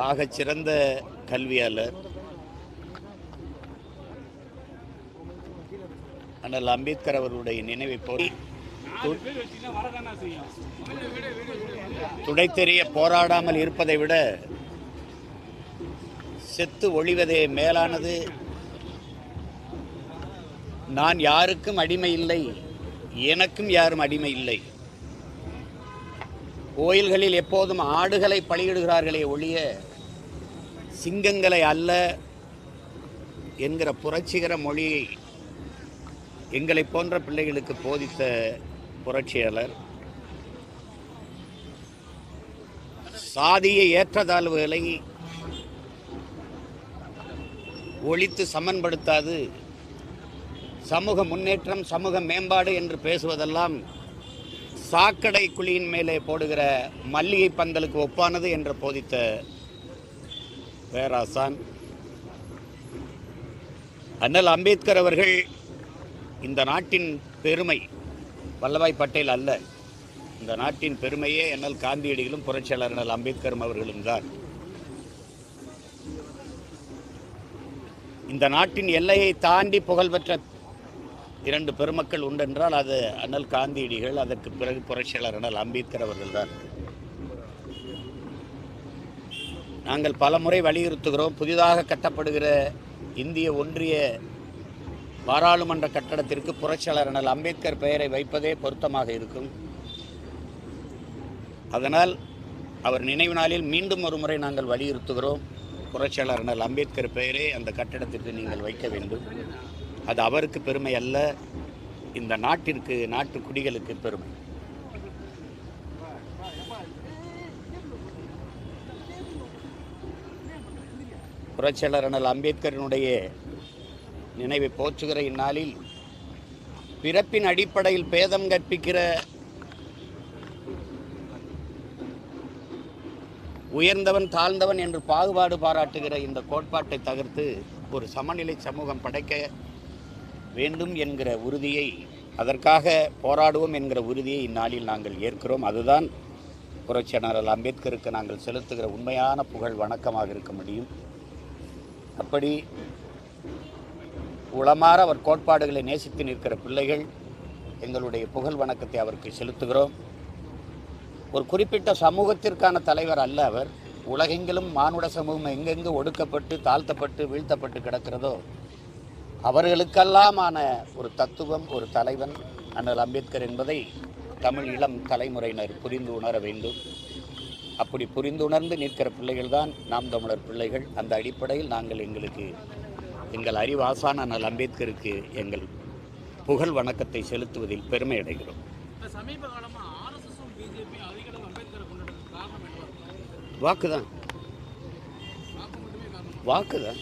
ஆகச் சிறந்த கல்வியாளர் ஆனால் அம்பேத்கர் அவர்களுடைய நினைவை போய் துடைத்தெறிய போராடாமல் இருப்பதை விட செத்து ஒழிவதே மேலானது. நான் யாருக்கும் அடிமை இல்லை எனக்கும் யாரும் அடிமை இல்லை. கோயில்களில் எப்போதும் ஆடுகளை பலியிடுகிறார்களே ஒழிய சிங்கங்களை அல்ல என்கிற புரட்சிகர மொழியை எங்களை போன்ற பிள்ளைகளுக்கு போதித்த புரட்சியாளர். சாதிய ஏற்றத்தாழ்வுகளை ஒழித்து சமன்படுத்தாது. சமூக முன்னேற்றம் சமூக மேம்பாடு என்று பேசுவதெல்லாம் சாக்கடை குழியின் மேலே போடுகிற மல்லிகை பந்தலுக்கு ஒப்பானது என்று போதித்த பேராசான். அண்ணல் அம்பேத்கர் அவர்கள் இந்த நாட்டின் பெருமை வல்லபாய் பட்டேல் அல்ல இந்த நாட்டின் பெருமையே என்னால் காந்தியடிகளும் புரட்சியாளர் அண்ணல் அம்பேத்கரும் அவர்களும் தான். இந்த நாட்டின் எல்லையை தாண்டி புகழ்பெற்ற இரண்டு பெருமக்கள் உண்டென்றால் அது அண்ணல் காந்தியடிகள் அதற்கு பிறகு புரட்சியாளர் அண்ணல் அம்பேத்கர் அவர்கள்தான். நாங்கள் பலமுறை வலியுறுத்துகிறோம் புதிதாக கட்டப்படுகிற இந்திய ஒன்றிய பாராளுமன்ற கட்டடத்திற்கு புரட்சியாளர் அண்ணல் அம்பேத்கர் பெயரை வைப்பதே பொருத்தமாக இருக்கும். அதனால் அவர் நினைவு நாளில் மீண்டும் ஒரு முறை நாங்கள் வலியுறுத்துகிறோம் புரட்சியாளர் அண்ணல் அம்பேத்கர் பெயரே அந்த கட்டடத்திற்கு நீங்கள் வைக்க வேண்டும். அது அவருக்கு பெருமை அல்ல இந்த நாட்டிற்கு நாட்டு குடிகளுக்கு பெருமை. புரட்சியாளர் அண்ணல் அம்பேத்கரினுடைய நினைவை போற்றுகிற இந்நாளில் பிறப்பின் அடிப்படையில் பேதம் கற்பிக்கிற உயர்ந்தவன் தாழ்ந்தவன் என்று பாகுபாடு பாராட்டுகிற இந்த கோட்பாட்டை தகர்த்து ஒரு சமநிலை சமூகம் படைக்க வேண்டும் என்கிற உறுதியை அதற்காக போராடுவோம் என்கிற உறுதியை இந்நாளில் நாங்கள் ஏற்கிறோம். அதுதான் புரட்சியாளர் அம்பேத்கருக்கு நாங்கள் செலுத்துகிற உண்மையான புகழ் வணக்கமாக இருக்க முடியும். அப்படி உளமாற அவர் கோட்பாடுகளை நேசித்து நிற்கிற பிள்ளைகள் எங்களுடைய புகழ் வணக்கத்தை அவருக்கு செலுத்துகிறோம். ஒரு குறிப்பிட்ட சமூகத்திற்கான தலைவர் அல்ல அவர். உலகெங்கிலும் மானுட சமூகம் எங்கெங்கு ஒடுக்கப்பட்டு தாழ்த்தப்பட்டு வீழ்த்தப்பட்டு கிடக்கிறதோ அவர்களுக்கெல்லாமான ஒரு தத்துவம் ஒரு தலைவன் அண்ணல் அம்பேத்கர் என்பதை தமிழ் இளம் தலைமுறையினர் புரிந்து உணர வேண்டும். அப்படி புரிந்து உணர்ந்து நிற்கிற பிள்ளைகள் தான் நாம் தமிழர் பிள்ளைகள். அந்த அடிப்படையில் நாங்கள் எங்களுக்கு எங்கள் அறிவாசான அண்ணல் அம்பேத்கருக்கு எங்கள் புகழ் வணக்கத்தை செலுத்துவதில் பெருமை அடைகிறோம். இப்ப சமீப காலமா ஆர்எஸ்எஸும் பிஜேபி அதிக அளவு அம்பேத்கரை கொண்டாடுறதுக்கு காரணம் என்ன? வாக்கு தான் வாக்கு மட்டுமே காரணம். வாக்கு தான்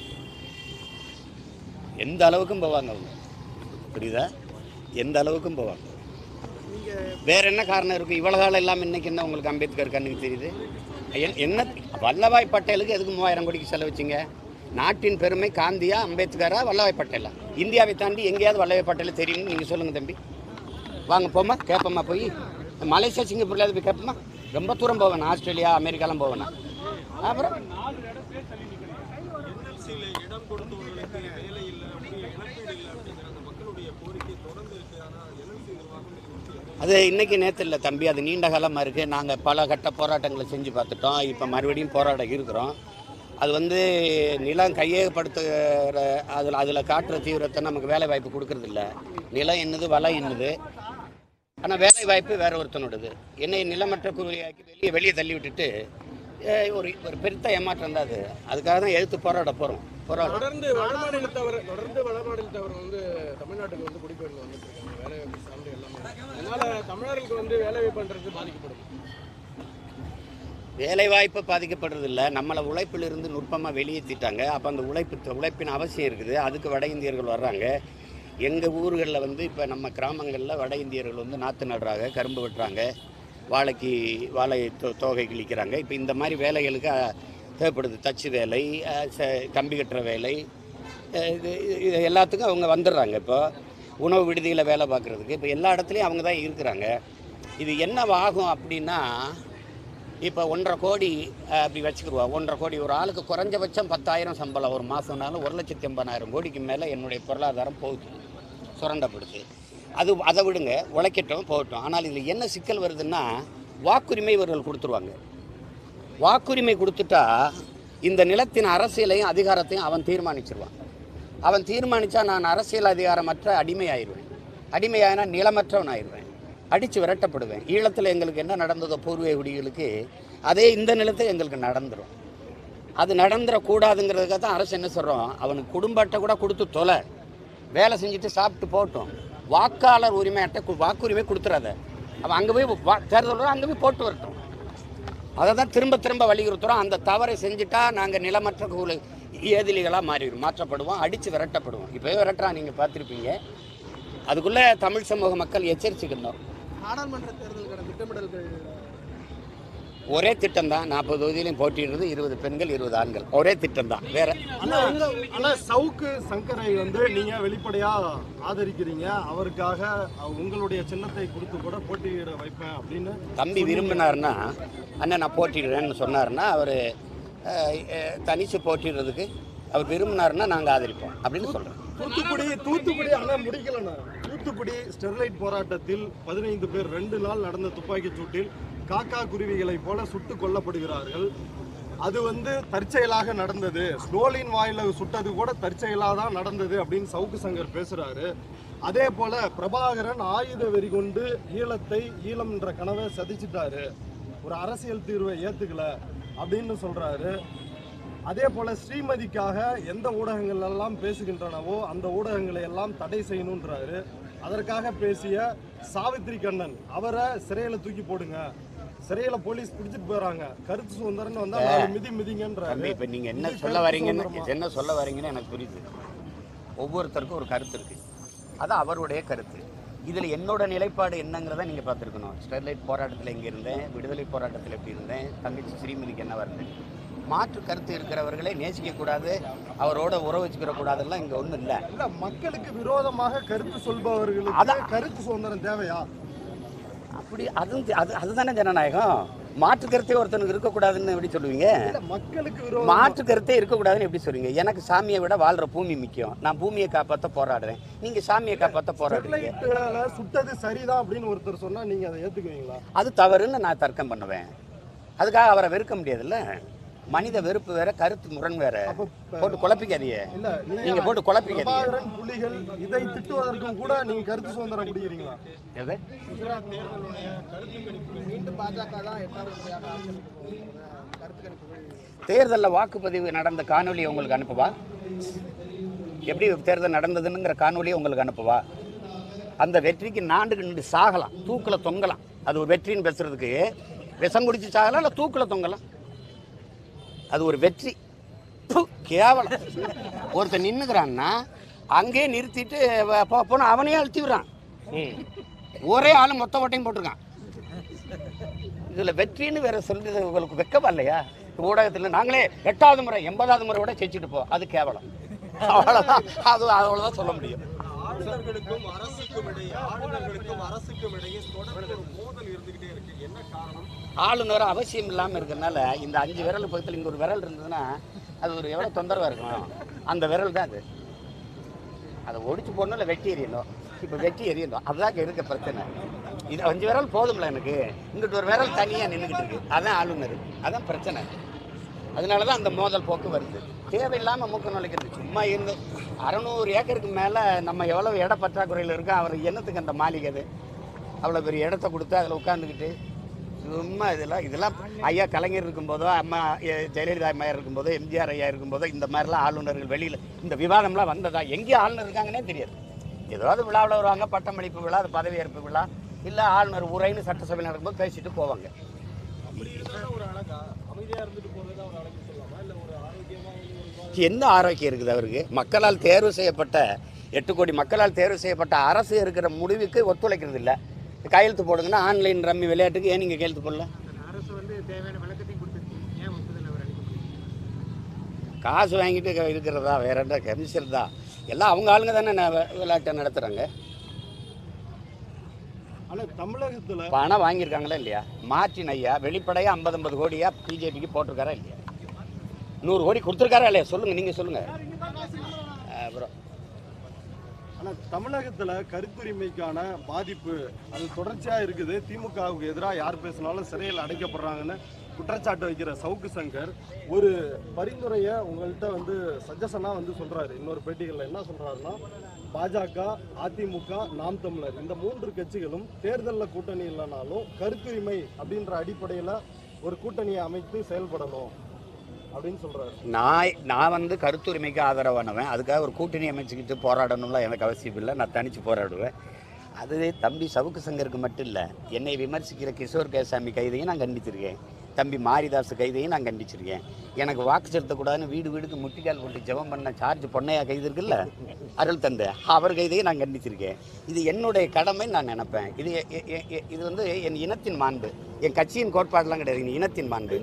எந்த அளவுக்கும் போவாங்க அவங்க? புரியுதா? எந்த அளவுக்கும் போவாங்க? வேற என்ன காரணம் இருக்குது இவ்வளோ காலம் எல்லாம் இன்னைக்கு என்ன உங்களுக்கு அம்பேத்கர் கண்ணுக்கு தெரியுது? என்ன வல்லபாய் பட்டேலுக்கு எதுக்கு மூவாயிரம் கோடிக்கு செலவிச்சிங்க? நாட்டின் பெருமை காந்தியா அம்பேத்கரா வல்லபாய் பட்டேலா? இந்தியாவை தாண்டி எங்கேயாவது வல்லபாய் பட்டேல தெரியும்னு நீங்கள் சொல்லுங்கள் தம்பி. வாங்க போமா கேட்போமா போய். மலேசியா சிங்கப்பூர்ல போய் கேட்போமா ரொம்ப தூரம் போவேன் ஆஸ்திரேலியா அமெரிக்காலாம் போவேண்ணா. அப்புறம்? அது இன்னைக்கு நேற்று இல்லை தம்பி அது நீண்ட காலமாக இருக்குது நாங்கள் பல கட்ட போராட்டங்களை செஞ்சு பார்த்துட்டோம். இப்போ மறுபடியும் போராட இருக்கிறோம். அது வந்து நிலம் கையகப்படுத்துகிற அதில் அதில் காட்டுற தீவிரத்தை நமக்கு வேலை வாய்ப்பு கொடுக்கறதில்ல நிலம் என்னது வளம் என்னது? ஆனால் வேலை வாய்ப்பு வேற ஒருத்தனோடது என்னை நிலமற்ற கூலியாக்கி வெளியே வெளியே தள்ளி விட்டுட்டு ஒரு ஒரு பெருத்த ஏமாற்றம் தான் அது. அதுக்காக தான் எழுத்து போராட போகிறோம் போராட தொடர்ந்து வடமாநிலத்தவர் தொடர்ந்து வடமாநிலத்தவர் வந்து தமிழ்நாட்டுக்கு வந்து குடிபெயர்ந்து வந்துட்டு இருக்காங்க. வேலை வாய்ப்பு சார்ந்து எல்லாமே. அதனால தமிழர்களுக்கு வந்து வேலை வாய்ப்புன்றது பாதிக்கப்படும் வேலை வாய்ப்பு பாதிக்கப்படுறதில்ல நம்மளை உழைப்பிலிருந்து நுட்பமாக வெளியேற்றிட்டாங்க அப்போ அந்த உழைப்பு உழைப்பின் அவசியம் இருக்குது. அதுக்கு வட இந்தியர்கள் வர்றாங்க. எங்கள் ஊர்களில் வந்து இப்போ நம்ம கிராமங்களில் வட இந்தியர்கள் வந்து நாற்று நடுறாங்க கரும்பு வெட்டுறாங்க வாழைக்கு வாழை தோ தோகை கிழிக்கிறாங்க இப்போ இந்த மாதிரி வேலைகளுக்கு தேவைப்படுது தச்சு வேலை ச- கம்பி கட்டுற வேலை இது இது எல்லாத்துக்கும் அவங்க வந்துடுறாங்க. இப்போ உணவு விடுதியில் வேலை பார்க்குறதுக்கு இப்போ எல்லா இடத்துலையும் அவங்க தான் இருக்கிறாங்க. இது என்ன ஆகும் அப்படின்னா இப்போ ஒன்றரை கோடி அப்படி வச்சுக்கிடுவோம் ஒன்றரை கோடி ஒரு ஆளுக்கு குறைஞ்சபட்சம் பத்தாயிரம் சம்பளம். ஒரு மாதம்னாலும் ஒரு லட்சத்தி எண்பதாயிரம் கோடிக்கு மேலே என்னுடைய பொருளாதாரம் போகுது. சுரண்டப்படுது. அது அதை விடுங்க உழைக்கட்டும் போகட்டும். ஆனால் இதில் என்ன சிக்கல் வருதுன்னா வாக்குரிமை இவர்கள் கொடுத்துருவாங்க. வாக்குரிமை கொடுத்துட்டா இந்த நிலத்தின் அரசியலையும் அதிகாரத்தையும் அவன் தீர்மானிச்சிருவான். அவன் தீர்மானித்தா நான் அரசியல் அதிகாரமற்ற அடிமையாயிருவேன். அடிமையாயினா நிலமற்றவன் ஆயிடுவேன் அடித்து விரட்டப்படுவேன். ஈழத்தில் எங்களுக்கு என்ன நடந்ததோ பூர்வீக குடிகளுக்கு அதே இந்த நிலத்தில் எங்களுக்கு நடந்துடும் அது நடந்துடக்கூடாதுங்கிறதுக்காக தான் அரசு என்ன சொல்கிறோம் அவனுக்கு குடும்ப அட்டை கூட கொடுத்து தொலை. வேலை செஞ்சுட்டு சாப்பிட்டு போட்டோம். வாக்காளர் உரிமை அட்டை வாக்குரிமை கொடுத்துறாத. அவன் அங்கே போய் வா- தேர்தல் அங்கே போய் போட்டு வரட்டும். அதை தான் திரும்ப திரும்ப வலியுறுத்துகிறோம் அந்த தவறை செஞ்சுட்டா நாங்கள் நிலமற்ற கூலு ஏதிலிகளாக மாறிடும் மாற்றப்படுவோம் அடித்து விரட்டப்படுவோம். இப்போவே விரட்டுறான் நீங்கள் பார்த்துருப்பீங்க. அதுக்குள்ளே தமிழ் சமூக மக்கள் எச்சரிச்சுக்கணும் நாடாளுமன்ற தேர்தலுக்கான திட்டமிடல்கள் ஒரே திட்டம் தான் நாற்பது தொகுதியிலையும் போட்டியிடுறது இருபது பெண்கள் இருபது ஆண்கள். ஒரே திட்டம் தான் வேற சவுக்கு சங்கரை வந்து நீங்க வெளிப்படையா ஆதரிக்கிறீங்க. அவருக்காக உங்களுடைய சின்னத்தை கொடுத்து கூட போட்டியிட வைப்பேன் அப்படின்னு தம்பி விரும்பினார்னா அண்ணன் நான் போட்டிடுறேன்னு சொன்னார்னா அவர் தனிச்சு போட்டிடுறதுக்கு அவர் விரும்பினார்னா நாங்கள் ஆதரிப்போம் அப்படின்னு சொல்கிறோம் தூத்துக்குடி தூத்துக்குடி ஆனா முடிக்கலண்ணா. தூத்துக்குடி ஸ்டெர்லைட் போராட்டத்தில் பதினைந்து பேர் ரெண்டு நாள் நடந்த துப்பாக்கிச் சூட்டில் காக்கா குருவிகளைப் போல சுட்டு கொல்லப்படுகிறார்கள். அது வந்து தற்செயலாக நடந்தது. ஸ்னோலின் வாயில சுட்டது கூட தற்செயலாக தான் நடந்தது அப்படின்னு சவுக்கு சங்கர் பேசுறாரு. அதே போல பிரபாகரன் ஆயுத வெறி கொண்டு ஈழத்தை ஈழம் என்ற கனவை சதிச்சிட்டாரு. ஒரு அரசியல் தீர்வை ஏத்துக்கல அப்படின்னு சொல்றாரு. அதே போல ஸ்ரீமதிக்காக எந்த ஊடகங்கள் எல்லாம் பேசுகின்றனவோ அந்த ஊடகங்களை எல்லாம் தடை செய்யணுன்றாரு அதற்காக பேசிய சாவித்ரி கண்ணன் அவரை சிறையில தூக்கி போடுங்க. சிறையில போலீஸ் பிடிச்சிட்டு போறாங்க கருத்து சுதந்திரம்னு வந்தா மிதி மிதிங்கன்றாரு. தம்பி இப்போ நீங்கள் என்ன சொல்ல வரீங்கன்னு? என்ன சொல்ல வரீங்கன்னு எனக்கு புரியுது. ஒவ்வொருத்தருக்கும் ஒரு கருத்து இருக்குது அது அவருடைய கருத்து. இதில் என்னோட நிலைப்பாடு என்னங்கிறத நீங்கள் பார்த்துருக்கணும். ஸ்டெர்லைட் போராட்டத்தில் எங்கே இருந்தேன் விடுதலை போராட்டத்தில் எப்படி இருந்தேன் தங்கச்சி ஸ்ரீமதிக்கு என்ன வருது? மாற்று கருத்து இருக்கிறவர்களை நேசிக்கக்கூடாது அவரோட உறவு வச்சுக்கிற கூடாதெல்லாம் இங்கே ஒன்றும் இல்லை. இல்ல மக்களுக்கு விரோதமாக கருத்து சொல்பவர்களுக்கு அதான். கருத்து சுதந்திரம் தேவையா? அப்படி அதுவும் தெ- அது அதுதானே ஜனநாயகம்? மாற்று கருத்தே ஒருத்தனுக்கு இருக்கக்கூடாதுன்னு எப்படி சொல்லுவீங்க? மக்களுக்கு மாற்று கருத்தே இருக்கக்கூடாதுன்னு எப்படி சொல்றீங்க எனக்கு சாமியை விட வாழ்ற பூமி முக்கியம். நான் பூமியை காப்பாற்ற போராடுறேன். நீங்க சாமியை காப்பாற்ற போராடுறீங்க. சுட்டது சரிதான் அப்படின்னு ஒருத்தர் சொன்னா நீங்க அதை ஏத்துக்குவீங்களா? அது தவறுன்னு நான் தர்க்கம் பண்ணுவேன். அதுக்காக அவரை வெறுக்க முடியாதுல்ல? மனித வெறுப்பு வேற கருத்து முரண் வேற. போட்டு குழப்பிக்காதீங்க. நீங்க போட்டு குழப்பிக்காதீங்க. புலிகள் இதை திட்டுவதற்கும் கூட நீங்க கருத்து சுதந்திரம் குடிக்கிறீங்களா? எது? தேர்தலில் வாக்குப்பதிவு நடந்த காணொலியை உங்களுக்கு அனுப்பவா? எப்படி தேர்தல் நடந்ததுங்கிற காணொலியை உங்களுக்கு அனுப்பவா? அந்த வெற்றிக்கு நாண்டுக்கு நின்று சாகலாம் தூக்கில் தொங்கலாம். அது ஒரு வெற்றின்னு பேசுறதுக்கு விஷம் குடிச்சு சாகலாம் இல்லை தூக்கில் தொங்கலாம்? அது ஒரு வெற்றி. கேவலம். ஒருத்தன் நின்றுக்கிறான்னா அங்கேயே நிறுத்திட்டு வ- போ- போனா அவனையே அழுத்தி விடுறான். ஒரே ஆள் மொத்த ஓட்டையும் போட்டிருக்கான். இதில் வெற்றின்னு வேற சொல்றது உங்களுக்கு வெக்கமா இல்லையா? ஊடகத்தில் நாங்களே எட்டாவது முறை எண்பதாவது முறை விட ஜெயிச்சுட்டு போ. அது கேவலம். அவ்வளோதான் அது அவ்வளோதான் சொல்ல முடியும். ஆளுநர்களுக்கும் அரசுக்கும் இடையே ஆளுநர்களுக்கும் அரசுக்கும் இடையே தொடர்ந்து ஒரு மோதல் இருந்துகிட்டே இருக்கு. என்ன காரணம்? ஆளுநர் அவசியம் இல்லாமல் இருக்கிறனால இந்த அஞ்சு விரல் பக்கத்தில் இங்கே ஒரு விரல் இருந்ததுன்னா அது ஒரு எவ்வளோ தொந்தரவாக இருக்கும் அந்த விரல் தான் அது. அதை ஒடிச்சு போடணும் இல்லை வெட்டி எறியணும்? இப்போ வெட்டி எறியணும். அதுதான் இருக்க பிரச்சனை. இது அஞ்சு விரல் போதும்ல எனக்கு. இங்கிட்டு ஒரு விரல் தனியாக நின்றுக்கிட்டு இருக்கு. அதான் ஆளுநர். அதான் பிரச்சனை. அதனால தான் அந்த மோதல் போக்கு வருது. தேவையில்லாமல் மூக்க நுழைக்கிறது. சும்மா இருந்து. அறநூறு ஏக்கருக்கு மேலே நம்ம எவ்வளோ இட பற்றாக்குறையில் இருக்கோம் அவர் என்னத்துக்கு அந்த மாளிகை அது? அவ்வளோ பெரிய இடத்த கொடுத்து அதில் உட்காந்துக்கிட்டு சும்மா இதெல்லாம் இதெல்லாம் ஐயா கலைஞர் இருக்கும்போதோ அம்மா எ- ஜெயலலிதா அம்மையார் இருக்கும்போதோ எம்ஜிஆர் ஐயா இருக்கும்போதோ இந்த மாதிரிலாம் ஆளுநர்கள் வெளியில் இந்த விவாதம்லாம் வந்ததா? எங்கே ஆளுநர் இருக்காங்கன்னே தெரியாது. ஏதாவது விழாவில் வருவாங்க பட்டமளிப்பு விழா அது பதவியேற்பு விழா இல்லை ஆளுநர் உரைன்னு சட்டசபையில் நடக்கும்போது பேசிட்டு போவாங்க. ஒரு அழகா இருந்துட்டு போகிறது ஒரு அழகு சொல்லலாமா இல்லை ஒரு ஆரோக்கியமாக என்ன ஆரோக்கியம் இருக்குது அவருக்கு? மக்களால் தேர்வு செய்யப்பட்ட எட்டு கோடி மக்களால் தேர்வு செய்யப்பட்ட அரசு இருக்கிற முடிவுக்கு ஒத்துழைக்கிறது இல்லை. கையெழுத்து போடுங்கன்னா ஆன்லைன் ரம்மி விளையாட்டுக்கு ஏன் நீங்கள் கையெழுத்து போடல? காசு வாங்கிட்டு இருக்கிறதா வேற என்ன கமிஷன் தான். எல்லாம் அவங்க ஆளுங்க தானே விளையாட்டை நடத்துகிறாங்க தமிழகத்துல பணம் வாங்கியிருக்காங்களா இல்லையா? மார்டின் ஐயா வெளிப்படையா ஐம்பது ஐம்பது கோடியா பிஜேபிக்கு போட்டிருக்காரா இல்லையா? நூறு கோடி கொடுத்துருக்காரா இல்லையா? சொல்லுங்க நீங்க சொல்லுங்க. அப்புறம் ஆனால் தமிழகத்தில் கருத்துரிமைக்கான பாதிப்பு அது தொடர்ச்சியாக இருக்குது. திமுகவுக்கு எதிராக யார் பேசினாலும் சிறையில் அடைக்கப்படுறாங்கன்னு குற்றச்சாட்டு வைக்கிற சவுக்கு சங்கர் ஒரு பரிந்துரையை உங்கள்கிட்ட வந்து சஜஷனாக வந்து சொல்கிறாரு இன்னொரு பேட்டிகளில் என்ன சொல்கிறாருன்னா பாஜக அதிமுக நாம் தமிழர். இந்த மூன்று கட்சிகளும் தேர்தலில் கூட்டணி இல்லைனாலும் கருத்துரிமை அப்படின்ற அடிப்படையில் ஒரு கூட்டணியை அமைத்து செயல்படணும். அப்படின்னு சொல்றாரு. நான் நான் வந்து கருத்துரிமைக்கு ஆதரவானவன். அதுக்காக ஒரு கூட்டணி அமைச்சுக்கிட்டு போராடணும்லாம் எனக்கு அவசியம் இல்லை. நான் தனித்து போராடுவேன். அது தம்பி சவுக்கு சங்கருக்கு மட்டும் இல்லை. என்னை விமர்சிக்கிற கிஷோர் கேசாமி கைதையும் நான் கண்டிச்சிருக்கேன் தம்பி மாரிதாஸ் கைதையும் நான் கண்டிச்சிருக்கேன். எனக்கு வாக்கு செலுத்தக்கூடாதுன்னு வீடு வீடுக்கு முட்டிக்கால் போட்டு ஜெபம் பண்ண சார்ஜ் பொன்னையா கைது இருக்குல்ல? அருள் தந்தை அவர் கைதையும் நான் கண்டிச்சிருக்கேன். இது என்னுடைய கடமைன்னு நான் நினைப்பேன். இது இது வந்து என் இனத்தின் மாண்பு. என் கட்சியின் கோட்பாடுலாம் கிடையாது இனத்தின் மாண்பு.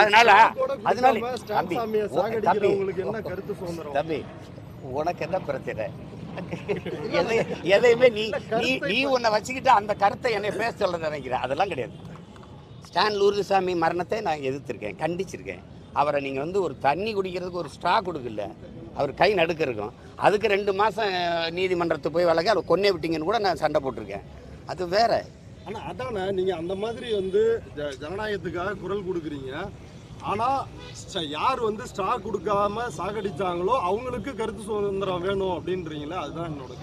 அதனால அதனால தம்பி தம்பி தம்பி உனக்கு என்ன பிரச்சனை? எதை எதையுமே நீ நீ நீ உன்னை வச்சுக்கிட்டு அந்த கருத்தை என்னை பேச சொல்ல நினைக்கிற. அதெல்லாம் கிடையாது. ஸ்டான் லூர்துசாமி மரணத்தை நான் எதிர்த்திருக்கேன் கண்டிச்சிருக்கேன். அவரை நீங்கள் வந்து ஒரு தண்ணி குடிக்கிறதுக்கு ஒரு ஸ்ட்ரா கொடுக்கல. அவர் கை நடுக்க இருக்கும் அதுக்கு ரெண்டு மாதம் நீதிமன்றத்துக்கு போய் வழக்கு அவர் கொன்னே விட்டீங்கன்னு கூட நான் சண்டை போட்டிருக்கேன். அது வேற. ஆனா அதானே நீங்க அந்த மாதிரி வந்து ஜனநாயகத்துக்காக குரல் கொடுக்குறீங்க. ஆனா ச- யார் வந்து ஸ்டா கொடுக்காம சாகடிச்சாங்களோ அவங்களுக்கு கருத்து சுதந்திரம் வேணும் அப்படின்றீங்களே அதுதான் என்னோட.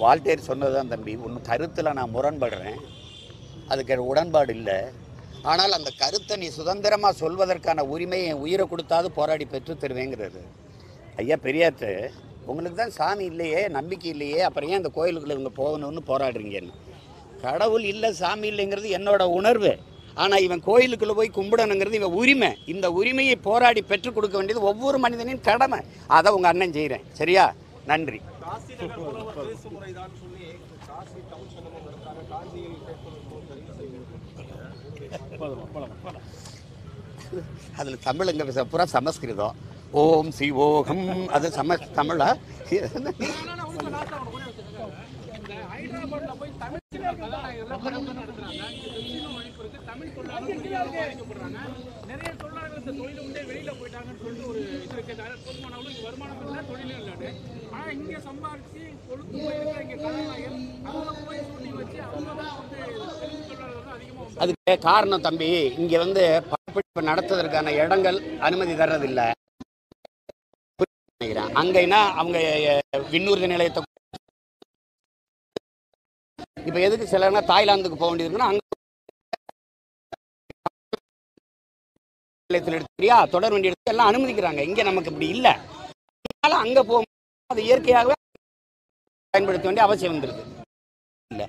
வால்டேர் சொன்னதுதான் தம்பி. உன் கருத்தில் நான் முரண்படுறேன். அதுக்கு உடன்பாடு இல்லை. ஆனால் அந்த கருத்தை நீ சுதந்திரமாக சொல்வதற்கான உரிமையை என் உயிரை கொடுத்தாது போராடி பெற்று தருவேங்கிறது. ஐயா பெரியாத்து உங்களுக்கு தான் சாமி இல்லையே நம்பிக்கை இல்லையே அப்புறம் ஏன் அந்த கோயிலுக்குள்ள இவங்க போகணும்னு போராடுறீங்கன்னு கடவுள் இல்லை சாமி இல்லைங்கிறது என்னோட உணர்வு. ஆனால் இவன் கோயிலுக்குள்ளே போய் கும்பிடணுங்கிறது இவன் உரிமை. இந்த உரிமையை போராடி பெற்றுக் கொடுக்க வேண்டியது ஒவ்வொரு மனிதனின் கடமை. அதை உங்கள் அண்ணன் செய்கிறேன் சரியா? நன்றி காசி நகர் புலவர் பேசு முறைதான் சொல்லி காசி தமிழ் சங்கமம் நடத்தாங்க காஞ்சியில் கேட்பதற்கு தெரிவு செய்யும் அதில் தமிழுங்க பேச பூரா சமஸ்கிருதம். ஓம் சிவோகம். அது சம தமிழா? ஆனா அதுக்கு காரணம் தம்பி இங்கே வந்து படப்பிடிப்பு நடத்துவதற்கான இடங்கள் அனுமதி தர்றதில்லை. நினைக்கிறேன். அங்கன்னா அவங்க விண்ணூர்தி நிலையத்தை இப்போ எதுக்கு சிலர்னா தாய்லாந்துக்கு போக வேண்டியதுன்னா அங்கே நிலையத்தில் எடுத்துக்கிறியா? தொடர் வண்டி எடுத்து எல்லாம் அனுமதிக்கிறாங்க. இங்கே நமக்கு இப்படி இல்லை. அதனால அங்கே போக அது இயற்கையாகவே பயன்படுத்த வேண்டிய அவசியம் வந்துருது. இல்லை.